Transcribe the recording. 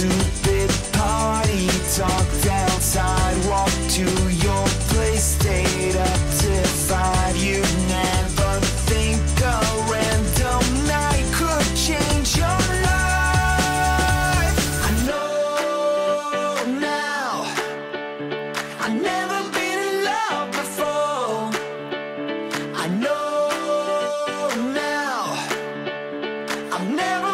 stupid party talk outside walk to your place stayed up till five. You never think a random night could change your life. I know now. I never been in love before. I know now. I've never